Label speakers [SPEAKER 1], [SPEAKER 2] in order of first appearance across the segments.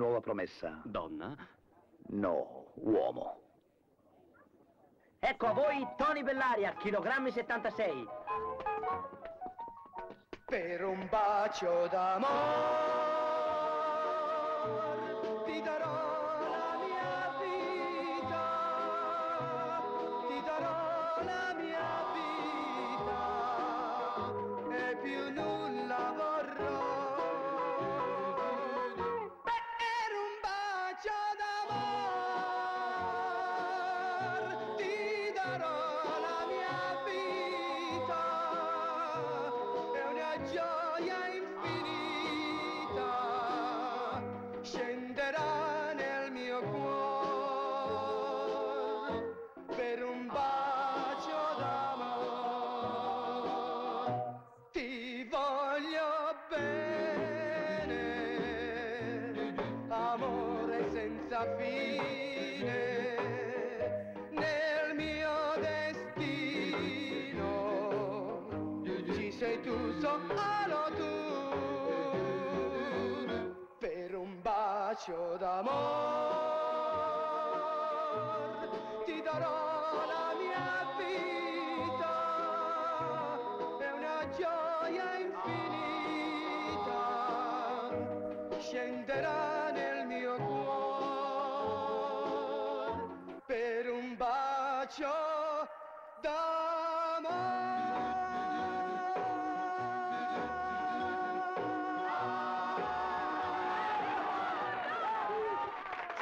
[SPEAKER 1] nuova promessa.
[SPEAKER 2] Donna?
[SPEAKER 1] No, uomo.
[SPEAKER 3] Ecco a voi Tony Bellaria, chilogrammi 76.
[SPEAKER 4] Per un bacio d'amore gioia infinita scenderà nel mio cuore per un bacio d'amore. Ti voglio bene amore senza fine sei tu solo tu per un bacio d'amor ti darò la mia vita. È una gioia infinita. Scenderà nel mio cuore per un bacio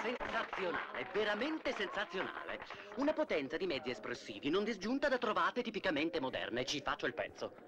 [SPEAKER 2] Sensazionale, veramente sensazionale. Una potenza di mezzi espressivi non disgiunta da trovate tipicamente moderne. Ci faccio il pezzo.